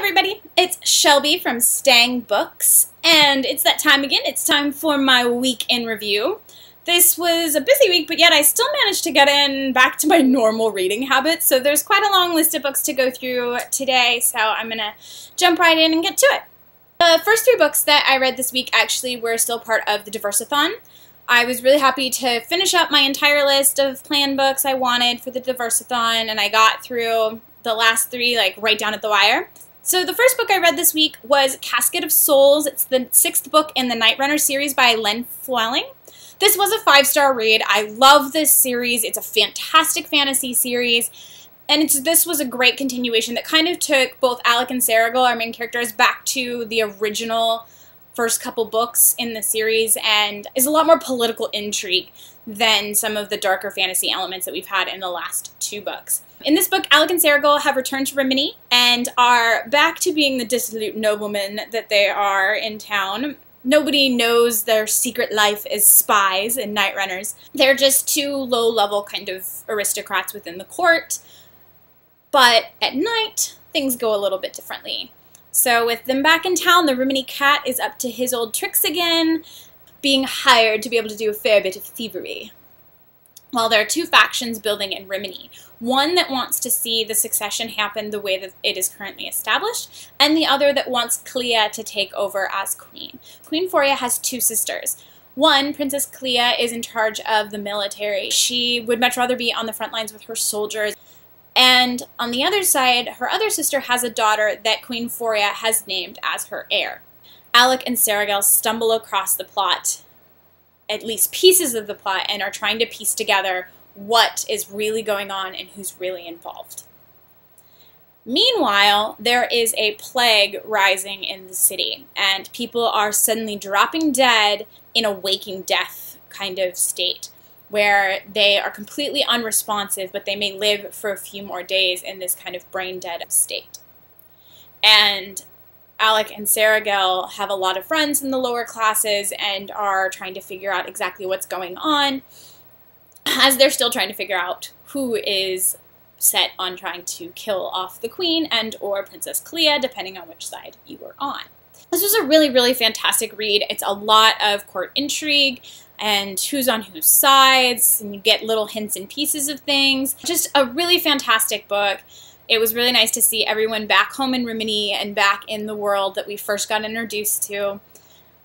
everybody, it's Shelby from Stang Books, and it's that time again. It's time for my week in review. This was a busy week, but yet I still managed to get in back to my normal reading habits, so there's quite a long list of books to go through today, so I'm to jump right in and get to it. The first three books that I read this week actually were still part of the DiverseAThon. I was really happy to finish up my entire list of planned books I wanted for the DiverseAThon, and I got through the last three like right down at the wire. So the first book I read this week was Casket of Souls. It's the sixth book in the Night Runner series by Lynn Flewelling. This was a five-star read. I love this series. It's a fantastic fantasy series. And this was a great continuation that kind of took both Alec and Seregil, our main characters, back to the original first couple books in the series and is a lot more political intrigue than some of the darker fantasy elements that we've had in the last two books. In this book, Alec and Seregil have returned to Rhíminee and are back to being the dissolute noblemen that they are in town. Nobody knows their secret life as spies and night runners. They're just two low level kind of aristocrats within the court. But at night, things go a little bit differently. So with them back in town, the Rhíminee cat is up to his old tricks again, being hired to be able to do a fair bit of thievery. Well, there are two factions building in Rhíminee. One that wants to see the succession happen the way that it is currently established, and the other that wants Klia to take over as queen. Queen Phoria has two sisters. One, Princess Klia, is in charge of the military. She would much rather be on the front lines with her soldiers. And on the other side, her other sister has a daughter that Queen Phoria has named as her heir. Alec and Seregil stumble across the plot, at least pieces of the plot, and are trying to piece together what is really going on and who's really involved. Meanwhile, there is a plague rising in the city, and people are suddenly dropping dead in a waking death kind of state where they are completely unresponsive, but they may live for a few more days in this kind of brain dead state. And Alec and Seregil have a lot of friends in the lower classes and are trying to figure out exactly what's going on as they're still trying to figure out who is set on trying to kill off the queen and or Princess Klia, depending on which side you were on. This was a really, really fantastic read. It's a lot of court intrigue and who's on whose sides, and you get little hints and pieces of things. Just a really fantastic book. It was really nice to see everyone back home in Rhíminee and back in the world that we first got introduced to.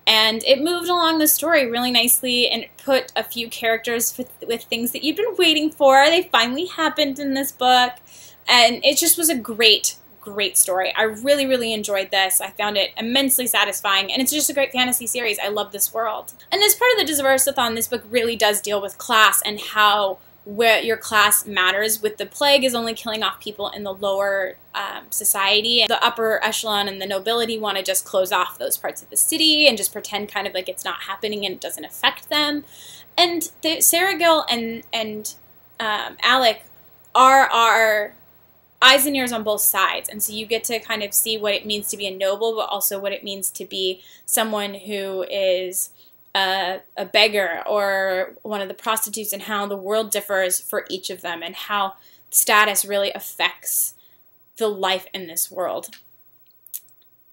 And it moved along the story really nicely and put a few characters with, with things that you've been waiting for. They finally happened in this book. And it just was a great, great story. I really, really enjoyed this. I found it immensely satisfying, and it's just a great fantasy series. I love this world. And as part of the DiverseAThon, this book really does deal with class and how where your class matters with the plague is only killing off people in the lower um, society. The upper echelon and the nobility want to just close off those parts of the city and just pretend kind of like it's not happening and it doesn't affect them. And the, Seregil and, and um, Alec are our eyes and ears on both sides. And so you get to kind of see what it means to be a noble, but also what it means to be someone who is a, a beggar or one of the prostitutes and how the world differs for each of them and how status really affects the life in this world.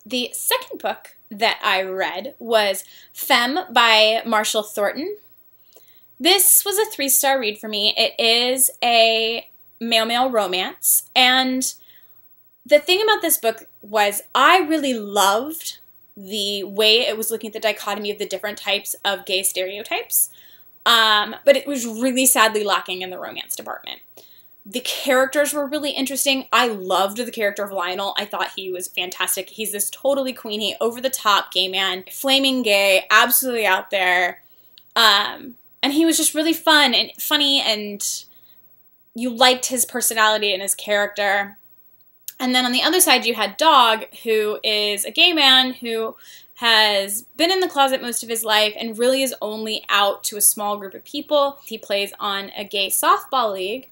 The second book that I read was Femme by Marshall Thornton. This was a three star read for me. It is a male male romance. And the thing about this book was I really loved the way it was looking at the dichotomy of the different types of gay stereotypes. Um, but it was really sadly lacking in the romance department. The characters were really interesting. I loved the character of Lionel. I thought he was fantastic. He's this totally queenie, over the top gay man, flaming gay, absolutely out there. Um, and he was just really fun and funny and you liked his personality and his character. And then on the other side, you had Dog, who is a gay man who has been in the closet most of his life and really is only out to a small group of people. He plays on a gay softball league.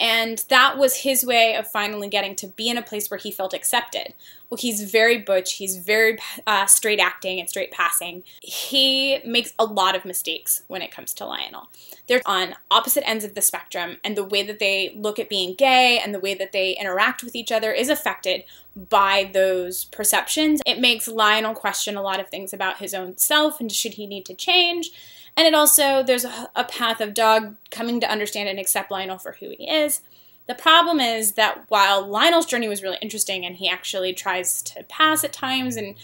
And that was his way of finally getting to be in a place where he felt accepted. Well, he's very butch, he's very uh, straight acting and straight passing. He makes a lot of mistakes when it comes to Lionel. They're on opposite ends of the spectrum, and the way that they look at being gay and the way that they interact with each other is affected by those perceptions. It makes Lionel question a lot of things about his own self and should he need to change. And it also, there's a, a path of Dog coming to understand and accept Lionel for who he is. The problem is that while Lionel's journey was really interesting and he actually tries to pass at times and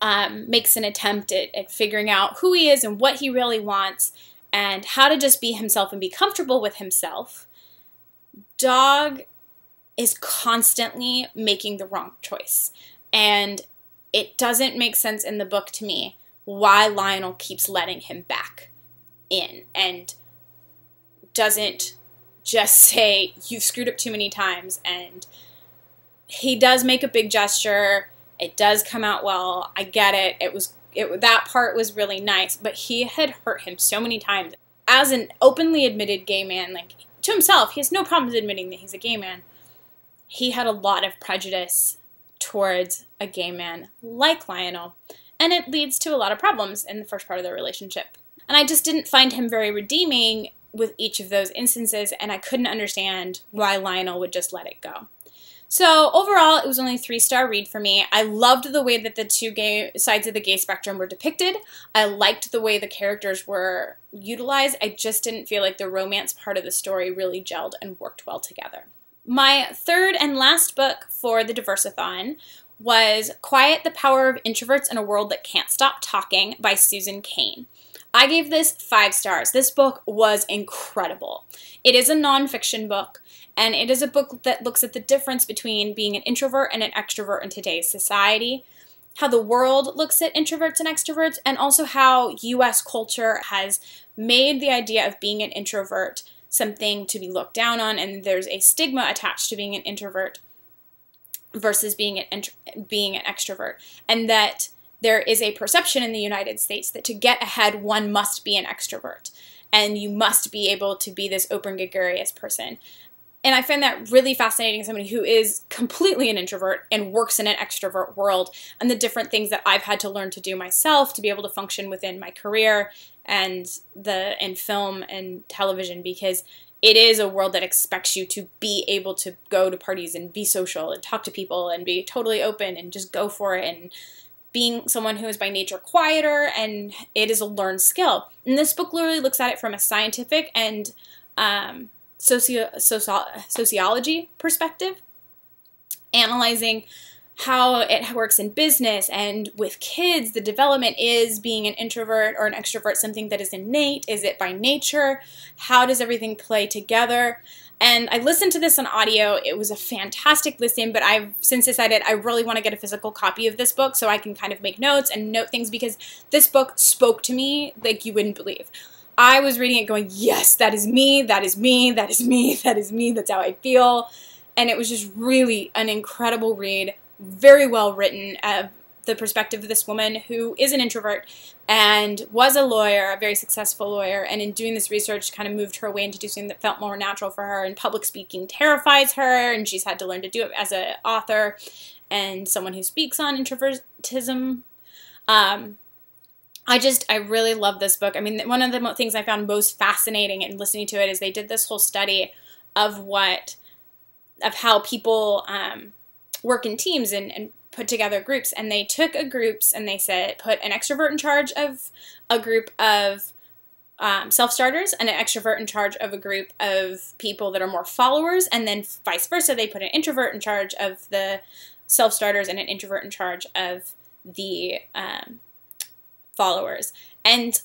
um, makes an attempt at, at figuring out who he is and what he really wants and how to just be himself and be comfortable with himself, Dog is constantly making the wrong choice. And it doesn't make sense in the book to me why Lionel keeps letting him back in and doesn't just say, You've screwed up too many times. And he does make a big gesture. It does come out well. I get it. It was it that part was really nice, but he had hurt him so many times. As an openly admitted gay man, like to himself, he has no problems admitting that he's a gay man. He had a lot of prejudice towards a gay man like Lionel and it leads to a lot of problems in the first part of their relationship. And I just didn't find him very redeeming with each of those instances, and I couldn't understand why Lionel would just let it go. So overall, it was only a three-star read for me. I loved the way that the two gay sides of the gay spectrum were depicted. I liked the way the characters were utilized. I just didn't feel like the romance part of the story really gelled and worked well together. My third and last book for the DiverseAThon was Quiet the Power of Introverts in a World That Can't Stop Talking by Susan Cain. I gave this five stars. This book was incredible. It is a nonfiction book, and it is a book that looks at the difference between being an introvert and an extrovert in today's society, how the world looks at introverts and extroverts, and also how US culture has made the idea of being an introvert something to be looked down on, and there's a stigma attached to being an introvert versus being an being an extrovert, and that there is a perception in the United States that to get ahead, one must be an extrovert, and you must be able to be this open, gregarious person. And I find that really fascinating. Somebody who is completely an introvert and works in an extrovert world, and the different things that I've had to learn to do myself to be able to function within my career and the in film and television because it is a world that expects you to be able to go to parties and be social and talk to people and be totally open and just go for it and being someone who is by nature quieter and it is a learned skill. And this book literally looks at it from a scientific and um, socio- socio- sociology perspective, analyzing how it works in business and with kids the development is being an introvert or an extrovert something that is innate. Is it by nature? How does everything play together? And i listened to this on audio. It was a fantastic listen but i've since decided i really want to get a physical copy of this book so i can kind of make notes and note things because this book spoke to me like you wouldn't believe. I was reading it going yes that is me that is me that is me that is me that's how i feel. And it was just really an incredible read very well written. Uh, the perspective of this woman who is an introvert and was a lawyer, a very successful lawyer, and in doing this research kind of moved her way into doing something that felt more natural for her. And public speaking terrifies her, and she's had to learn to do it as an author and someone who speaks on introvertism. Um, I just, I really love this book. I mean, one of the things I found most fascinating in listening to it is they did this whole study of what, of how people, um, work in teams and, and put together groups and they took a groups and they said put an extrovert in charge of a group of um, self-starters and an extrovert in charge of a group of people that are more followers and then vice versa they put an introvert in charge of the self-starters and an introvert in charge of the um, followers. And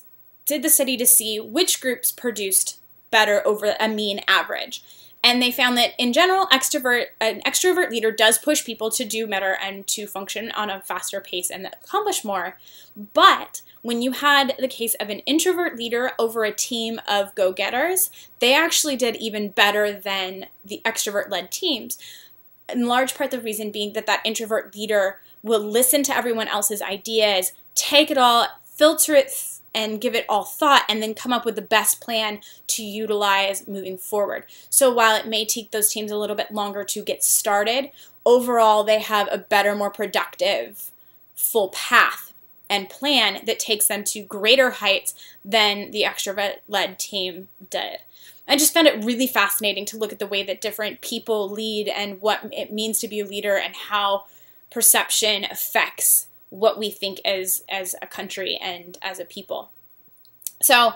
did the study to see which groups produced better over a mean average and they found that in general, extrovert an extrovert leader does push people to do better and to function on a faster pace and accomplish more. But when you had the case of an introvert leader over a team of go-getters, they actually did even better than the extrovert-led teams. In large part, the reason being that that introvert leader will listen to everyone else's ideas, take it all, filter it and give it all thought and then come up with the best plan to utilize moving forward. So while it may take those teams a little bit longer to get started, overall they have a better, more productive full path and plan that takes them to greater heights than the extrovert led team did. I just found it really fascinating to look at the way that different people lead and what it means to be a leader and how perception affects what we think as as a country and as a people. So,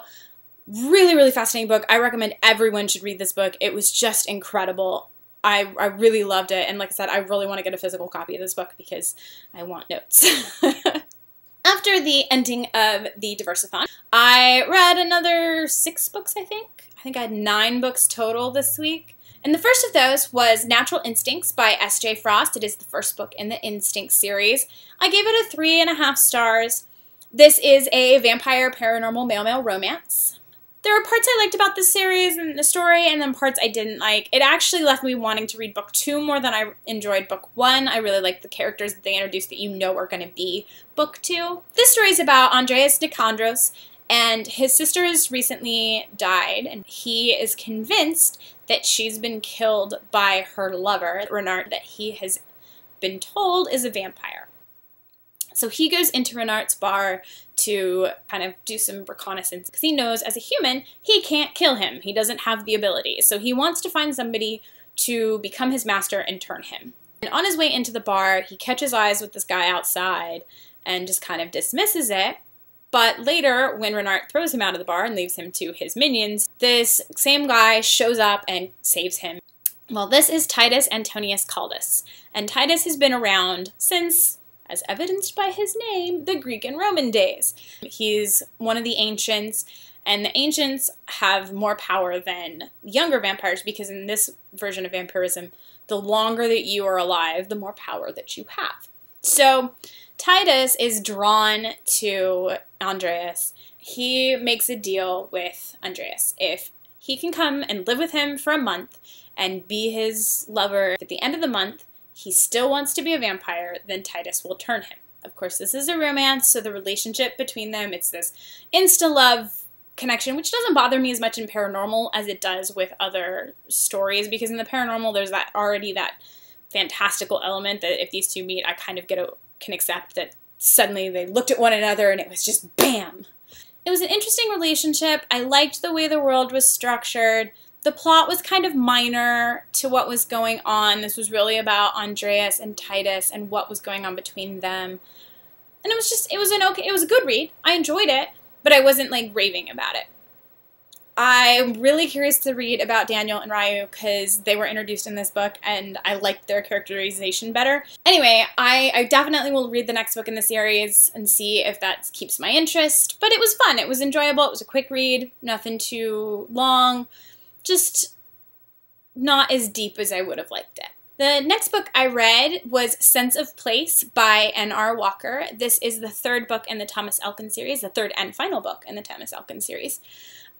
really really fascinating book. I recommend everyone should read this book. It was just incredible. I, I really loved it and like I said I really want to get a physical copy of this book because I want notes. After the ending of the DiverseAThon, I read another six books, I think. I think I had nine books total this week. And the first of those was Natural Instincts by S.J. Frost. It is the first book in the Instinct series. I gave it a three and a half stars. This is a vampire paranormal male male romance. There are parts I liked about this series and the story, and then parts I didn't like. It actually left me wanting to read book two more than I enjoyed book one. I really liked the characters that they introduced that you know are going to be book two. This story is about Andreas Nicandros, and his sister has recently died, and he is convinced that she's been killed by her lover, Renard, that he has been told is a vampire. So he goes into Renard's bar to kind of do some reconnaissance because he knows as a human he can't kill him. He doesn't have the ability. So he wants to find somebody to become his master and turn him. And on his way into the bar, he catches eyes with this guy outside and just kind of dismisses it. But later, when Renard throws him out of the bar and leaves him to his minions, this same guy shows up and saves him. Well, this is Titus Antonius Caldus, and Titus has been around since, as evidenced by his name, the Greek and Roman days. He's one of the ancients, and the ancients have more power than younger vampires because in this version of vampirism, the longer that you are alive, the more power that you have. So, Titus is drawn to Andreas. He makes a deal with Andreas. If he can come and live with him for a month and be his lover at the end of the month, he still wants to be a vampire, then Titus will turn him. Of course, this is a romance, so the relationship between them, it's this insta love connection, which doesn't bother me as much in paranormal as it does with other stories, because in the paranormal, there's that already that fantastical element that if these two meet, I kind of get a can accept that suddenly they looked at one another and it was just bam. It was an interesting relationship. I liked the way the world was structured. The plot was kind of minor to what was going on. This was really about Andreas and Titus and what was going on between them. And it was just, it was an okay, it was a good read. I enjoyed it, but I wasn't like raving about it. I'm really curious to read about Daniel and Ryu because they were introduced in this book and I liked their characterization better. Anyway, I, I, definitely will read the next book in the series and see if that keeps my interest. But it was fun. It was enjoyable. It was a quick read, nothing too long, just not as deep as I would have liked it. The next book I read was Sense of Place by N.R. Walker. This is the third book in the Thomas Elkin series, the third and final book in the Thomas Elkin series.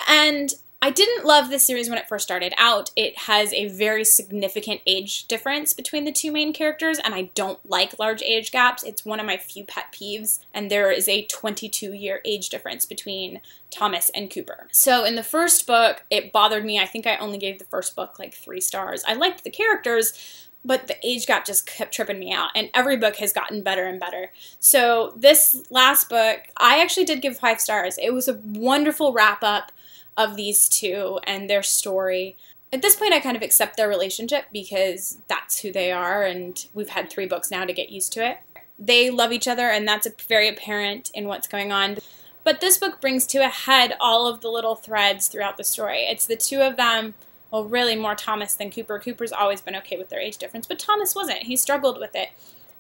And I didn't love this series when it first started out. It has a very significant age difference between the two main characters, and I don't like large age gaps. It's one of my few pet peeves, and there is a 22 year age difference between Thomas and Cooper. So in the first book, it bothered me. I think I only gave the first book like three stars. I liked the characters, but the age gap just kept tripping me out and every book has gotten better and better so this last book i actually did give five stars it was a wonderful wrap up of these two and their story. At this point, I kind of accept their relationship because that's who they are, and we've had three books now to get used to it. They love each other, and that's very apparent in what's going on. But this book brings to a head all of the little threads throughout the story. It's the two of them, well, really more Thomas than Cooper. Cooper's always been okay with their age difference, but Thomas wasn't. He struggled with it.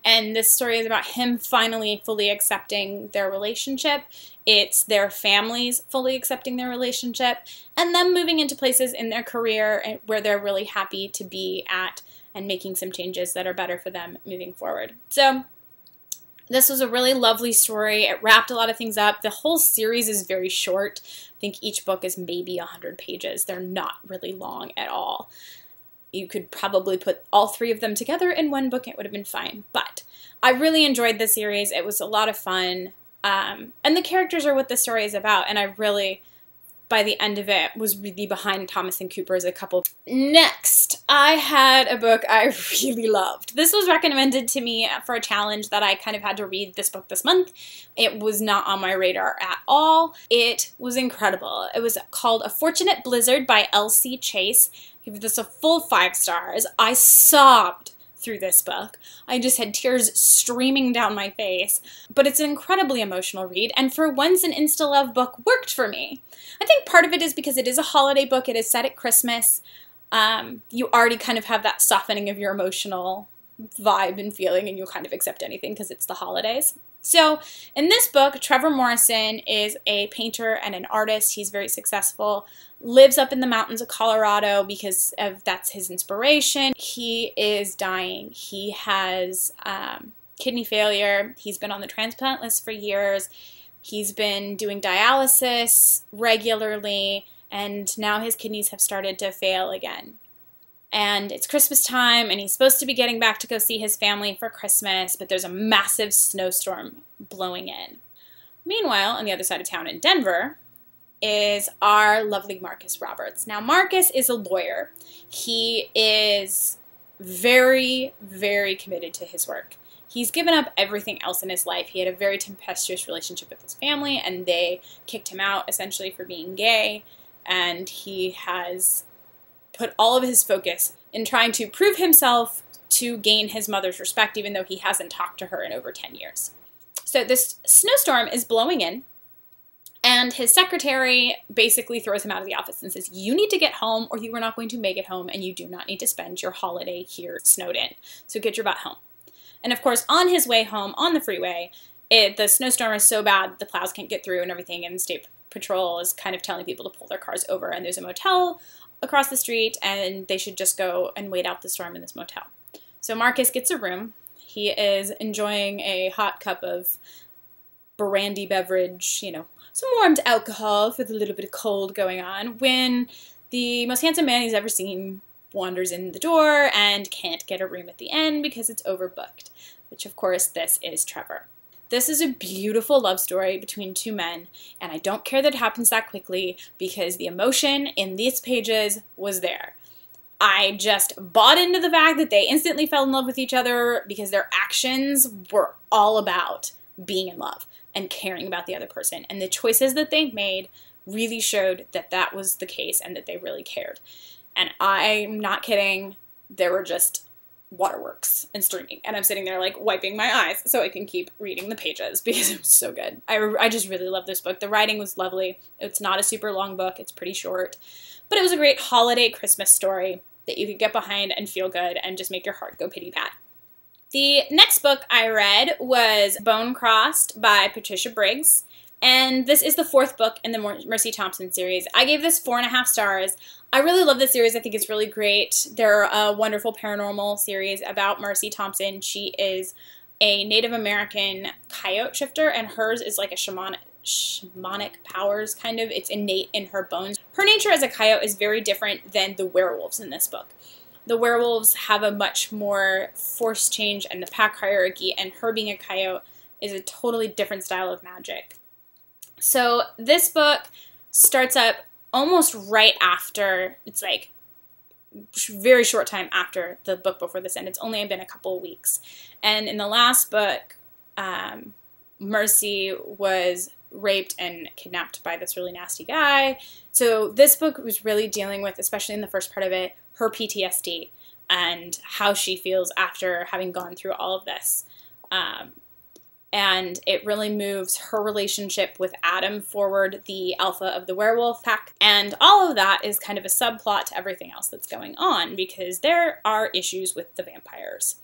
And this story is about him finally fully accepting their relationship. It's their families fully accepting their relationship and them moving into places in their career where they're really happy to be at and making some changes that are better for them moving forward. So, this was a really lovely story. It wrapped a lot of things up. The whole series is very short. I think each book is maybe 100 pages. They're not really long at all you could probably put all three of them together in one book, it would have been fine. But I really enjoyed the series. It was a lot of fun. Um, and the characters are what the story is about, and I really by the end of it was really behind Thomas and Cooper as a couple. Next, I had a book I really loved. This was recommended to me for a challenge that I kind of had to read this book this month. It was not on my radar at all. It was incredible. It was called A Fortunate Blizzard by L.C. Chase. Give this a full five stars. I sobbed through this book. I just had tears streaming down my face. But it's an incredibly emotional read, and for once, an insta love book worked for me. I think part of it is because it is a holiday book, it is set at Christmas. Um, you already kind of have that softening of your emotional vibe and feeling, and you'll kind of accept anything because it's the holidays. So, in this book, Trevor Morrison is a painter and an artist. He's very successful, lives up in the mountains of Colorado because of that's his inspiration. He is dying. He has um, kidney failure. He's been on the transplant list for years. He's been doing dialysis regularly, and now his kidneys have started to fail again and it's Christmas time, and he's supposed to be getting back to go see his family for Christmas, but there's a massive snowstorm blowing in. Meanwhile, on the other side of town in Denver, is our lovely Marcus Roberts. Now, Marcus is a lawyer. He is very, very committed to his work. He's given up everything else in his life. He had a very tempestuous relationship with his family, and they kicked him out essentially for being gay. And he has put all of his focus in trying to prove himself to gain his mother's respect, even though he hasn't talked to her in over 10 years. So this snowstorm is blowing in, and his secretary basically throws him out of the office and says, You need to get home, or you are not going to make it home, and you do not need to spend your holiday here snowed in. So get your butt home. And of course, on his way home on the freeway, it, the snowstorm is so bad the plows can't get through and everything, and the state patrol is kind of telling people to pull their cars over. And there's a motel across the street and they should just go and wait out the storm in this motel. So Marcus gets a room. He is enjoying a hot cup of brandy beverage, you know, some warmed alcohol with a little bit of cold going on when the most handsome man he's ever seen wanders in the door and can't get a room at the end because it's overbooked, which of course this is Trevor. This is a beautiful love story between two men, and I don't care that it happens that quickly because the emotion in these pages was there. I just bought into the fact that they instantly fell in love with each other because their actions were all about being in love and caring about the other person. And the choices that they made really showed that that was the case and that they really cared. And I'm not kidding, there were just waterworks and streaming. And i'm sitting there like wiping my eyes so i can keep reading the pages because it was so good. I, I just really love this book. The writing was lovely. It's not a super long book. It's pretty short. But it was a great holiday christmas story that you could get behind and feel good and just make your heart go pity pat. The next book i read was bone crossed by patricia briggs and this is the fourth book in the Mercy Thompson series. I gave this four and a half stars. I really love this series. I think it's really great. They're a wonderful paranormal series about Mercy Thompson. She is a Native American coyote shifter, and hers is like a shamanic, shamanic powers kind of. It's innate in her bones. Her nature as a coyote is very different than the werewolves in this book. The werewolves have a much more force change and the pack hierarchy, and her being a coyote is a totally different style of magic. So this book starts up almost right after, it's like very short time after the book before this end. It's only been a couple weeks. And in the last book, um, Mercy was raped and kidnapped by this really nasty guy. So this book was really dealing with, especially in the first part of it, her PTSD and how she feels after having gone through all of this. Um, and it really moves her relationship with Adam forward, the alpha of the werewolf pack. And all of that is kind of a subplot to everything else that's going on because there are issues with the vampires.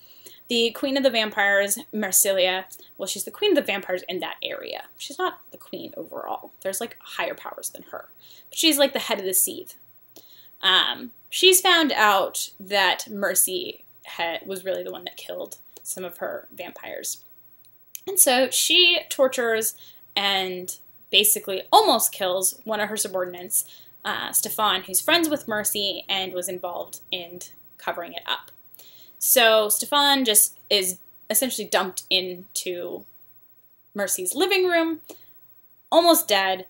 The queen of the vampires, Marsilia, well, she's the queen of the vampires in that area. She's not the queen overall. There's like higher powers than her. But she's like the head of the seethe. Um, she's found out that Mercy had, was really the one that killed some of her vampires. And so she tortures and basically almost kills one of her subordinates, uh, Stefan, who's friends with Mercy and was involved in covering it up. So Stefan just is essentially dumped into Mercy's living room, almost dead,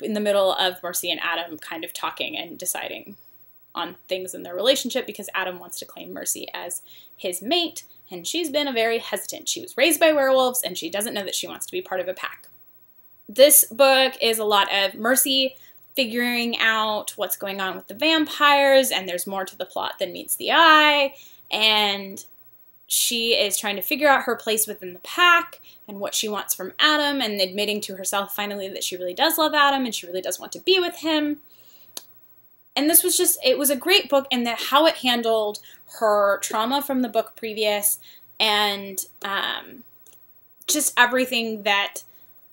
in the middle of Mercy and Adam kind of talking and deciding on things in their relationship because Adam wants to claim Mercy as his mate, and she's been a very hesitant. She was raised by werewolves, and she doesn't know that she wants to be part of a pack. This book is a lot of Mercy figuring out what's going on with the vampires, and there's more to the plot than meets the eye, and she is trying to figure out her place within the pack and what she wants from Adam, and admitting to herself finally that she really does love Adam and she really does want to be with him. And this was just, it was a great book in that how it handled her trauma from the book previous and um, just everything that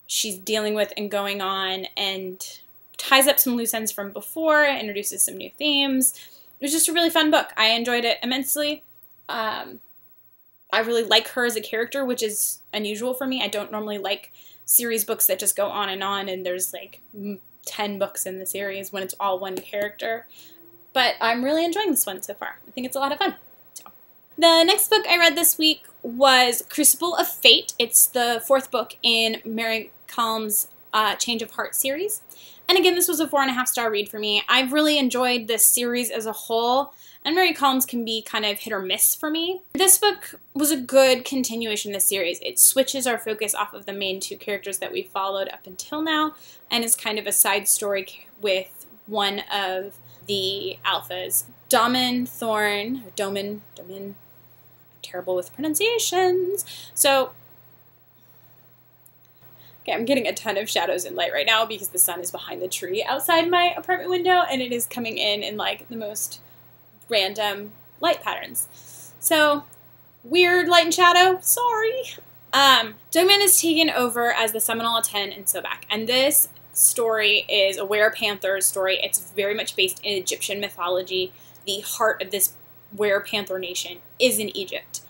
she's dealing with and going on and ties up some loose ends from before, introduces some new themes. It was just a really fun book. I enjoyed it immensely. Um, I really like her as a character, which is unusual for me. I don't normally like series books that just go on and on and there's like 10 books in the series when it's all one character. But I'm really enjoying this one so far. I think it's a lot of fun. So. The next book I read this week was Crucible of Fate. It's the fourth book in Mary Calmes' uh, Change of Heart series. And again, this was a four and a half star read for me. I've really enjoyed this series as a whole, and Mary Calmes can be kind of hit or miss for me. This book was a good continuation of the series. It switches our focus off of the main two characters that we followed up until now, and is kind of a side story with one of the alphas. Domin Thorne, or Domin, Domin, terrible with pronunciations. So Okay, I'm getting a ton of shadows and light right now because the sun is behind the tree outside my apartment window and it is coming in in like the most random light patterns. So, weird light and shadow, sorry. Um, is taken over as the Seminole Aten in Sobek, and this story is a Were Panther story. It's very much based in Egyptian mythology. The heart of this Were Panther nation is in Egypt.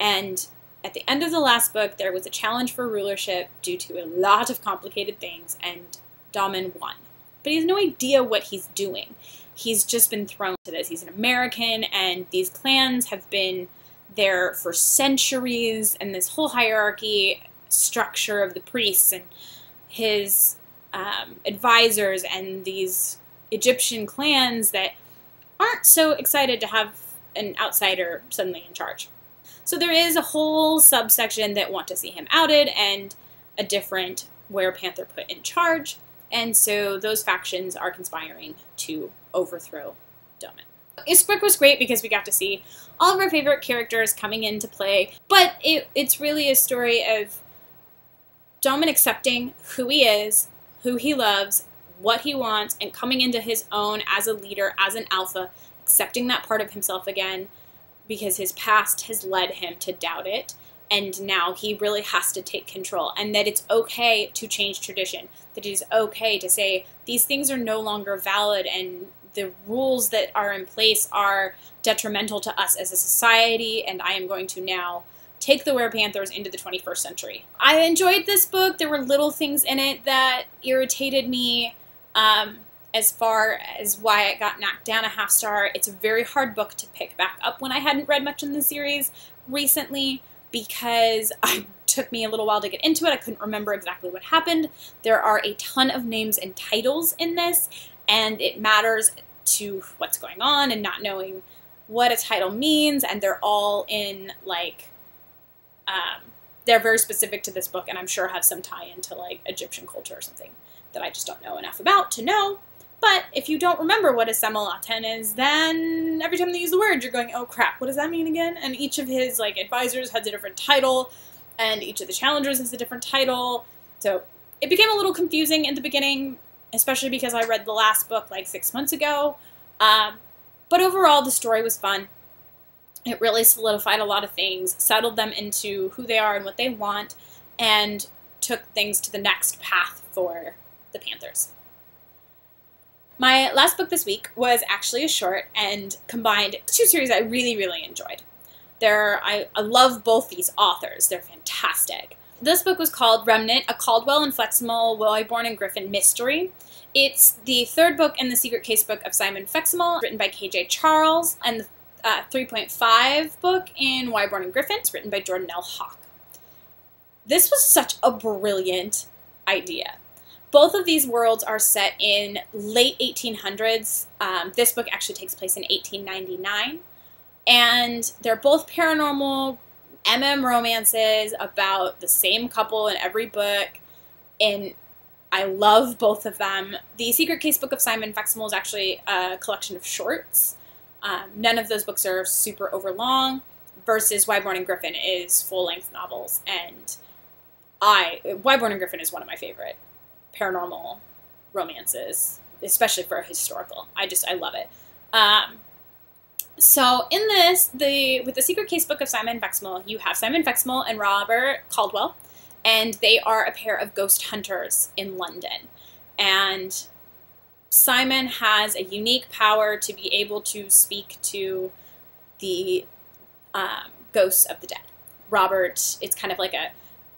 And at the end of the last book, there was a challenge for rulership due to a lot of complicated things, and Domin won. But he has no idea what he's doing. He's just been thrown to this. He's an American, and these clans have been there for centuries, and this whole hierarchy structure of the priests and his um, advisors and these Egyptian clans that aren't so excited to have an outsider suddenly in charge. So there is a whole subsection that want to see him outed and a different Were Panther put in charge. And so those factions are conspiring to overthrow Domin. This book was great because we got to see all of our favorite characters coming into play, but it, it's really a story of Domin accepting who he is, who he loves, what he wants, and coming into his own as a leader, as an alpha, accepting that part of himself again, because his past has led him to doubt it and now he really has to take control and that it's okay to change tradition that it is okay to say these things are no longer valid and the rules that are in place are detrimental to us as a society and i am going to now take the Were Panthers into the 21st century. I enjoyed this book. There were little things in it that irritated me. Um, as far as why it got knocked down a half star. It's a very hard book to pick back up when I hadn't read much in the series recently because it took me a little while to get into it. I couldn't remember exactly what happened. There are a ton of names and titles in this, and it matters to what's going on and not knowing what a title means, and they're all in like um, they're very specific to this book, and I'm sure have some tie into like Egyptian culture or something that I just don't know enough about to know. But if you don't remember what a Seminole is, then every time they use the word, you're going, oh crap, what does that mean again? And each of his like advisors has a different title, and each of the challengers has a different title. So it became a little confusing in the beginning, especially because I read the last book like six months ago. Um, but overall, the story was fun. It really solidified a lot of things, settled them into who they are and what they want, and took things to the next path for the Panthers. My last book this week was actually a short and combined two series I really, really enjoyed. There I, I love both these authors. They're fantastic. This book was called Remnant, a Caldwell and Feximal Whyborne and Griffin mystery. It's the third book in the Secret Case book of Simon Feximal, written by K.J. Charles, and the uh, 3.5 book in Whyborne and Griffin, written by Jordan L. Hawk. This was such a brilliant idea. Both of these worlds are set in late 1800s. Um, this book actually takes place in 1899. And they're both paranormal MM romances about the same couple in every book. And I love both of them. The Secret Case Book of Simon Feximal is actually a collection of shorts. Um, none of those books are super overlong, versus Whyborne and Griffin is full length novels. And I, Whyborne and Griffin is one of my favorite paranormal romances, especially for historical. I just, I love it. Um, so in this, the with the Secret casebook of Simon Feximal, you have Simon Feximal and Robert Caldwell, and they are a pair of ghost hunters in London. And Simon has a unique power to be able to speak to the um, ghosts of the dead. Robert, it's kind of like a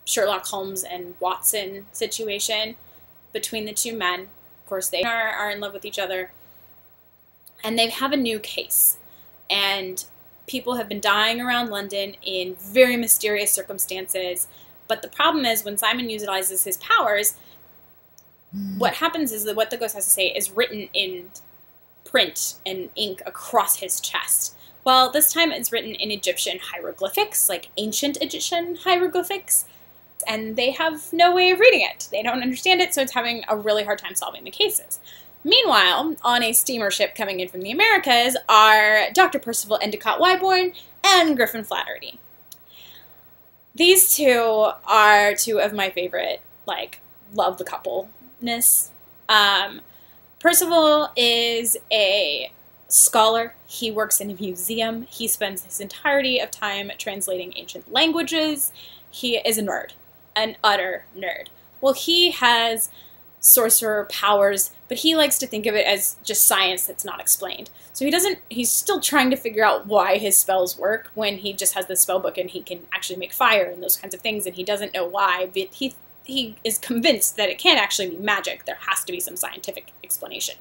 Sherlock Holmes and Watson situation between the two men. Of course, they are, are in love with each other. And they have a new case and people have been dying around London in very mysterious circumstances. But the problem is when Simon utilizes his powers, mm. what happens is that what the ghost has to say is written in print and ink across his chest. Well, this time it's written in Egyptian hieroglyphics, like ancient Egyptian hieroglyphics, and they have no way of reading it. They don't understand it, so it's having a really hard time solving the cases. Meanwhile, on a steamer ship coming in from the Americas are Dr. Percival Endicott Whyborne and Griffin Flaherty. These two are two of my favorite, like, love the coupleness. Um, Percival is a scholar. He works in a museum. He spends his entirety of time translating ancient languages. He is a nerd, an utter nerd. Well, he has sorcerer powers, but he likes to think of it as just science that's not explained. So he doesn't, he's still trying to figure out why his spells work when he just has the spell book and he can actually make fire and those kinds of things, and he doesn't know why, but he, he is convinced that it can't actually be magic. There has to be some scientific explanation.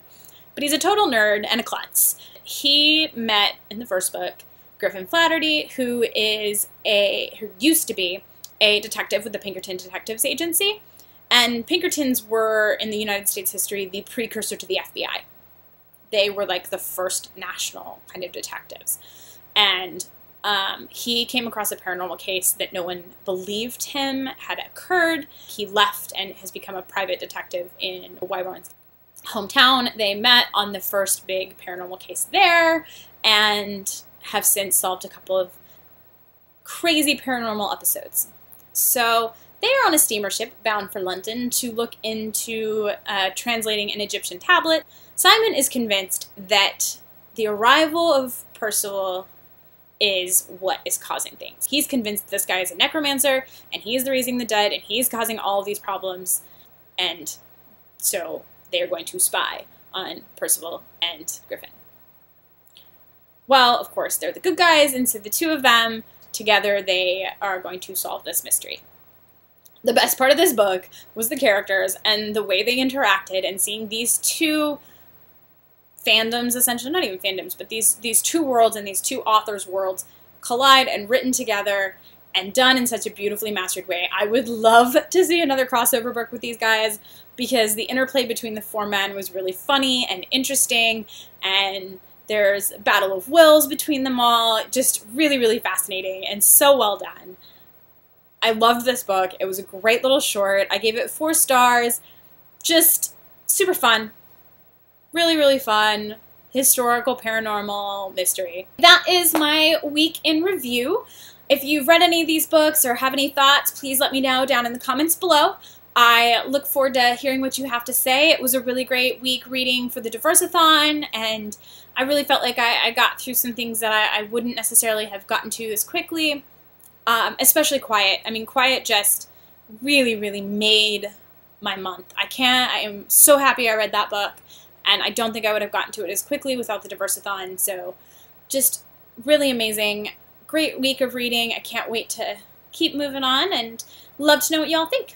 But he's a total nerd and a klutz. He met, in the first book, Griffin Flaherty, who is a, who used to be a detective with the Pinkerton Detectives Agency, and Pinkertons were, in the United States history, the precursor to the FBI. They were like the first national kind of detectives. And um, he came across a paranormal case that no one believed him had occurred. He left and has become a private detective in Whyborne's hometown. They met on the first big paranormal case there and have since solved a couple of crazy paranormal episodes. So they are on a steamer ship bound for London to look into uh, translating an Egyptian tablet. Simon is convinced that the arrival of Percival is what is causing things. He's convinced this guy is a necromancer and he's raising the dead and he's causing all these problems. And so they are going to spy on Percival and Griffin. Well, of course, they're the good guys, and so the two of them together, they are going to solve this mystery. The best part of this book was the characters and the way they interacted and seeing these two fandoms essentially not even fandoms but these these two worlds and these two authors worlds collide and written together and done in such a beautifully mastered way. I would love to see another crossover book with these guys because the interplay between the four men was really funny and interesting and there's battle of wills between them all just really really fascinating and so well done I loved this book. It was a great little short. I gave it four stars. Just super fun. Really, really fun. Historical, paranormal, mystery. That is my week in review. If you've read any of these books or have any thoughts, please let me know down in the comments below. I look forward to hearing what you have to say. It was a really great week reading for the DiverseAThon, and I really felt like I, I got through some things that I, I wouldn't necessarily have gotten to as quickly um, especially Quiet. I mean, Quiet just really, really made my month. I can't, I am so happy I read that book, and I don't think I would have gotten to it as quickly without the DiverseAThon, so just really amazing. Great week of reading. I can't wait to keep moving on and love to know what y'all think.